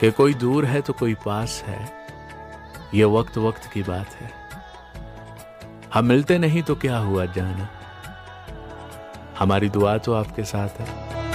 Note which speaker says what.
Speaker 1: कि कोई दूर है तो कोई पास है। ये वक्त वक्त की बात है। हम मिलते नहीं तो क्या हुआ जाना? हमारी दुआ तो आपके साथ है।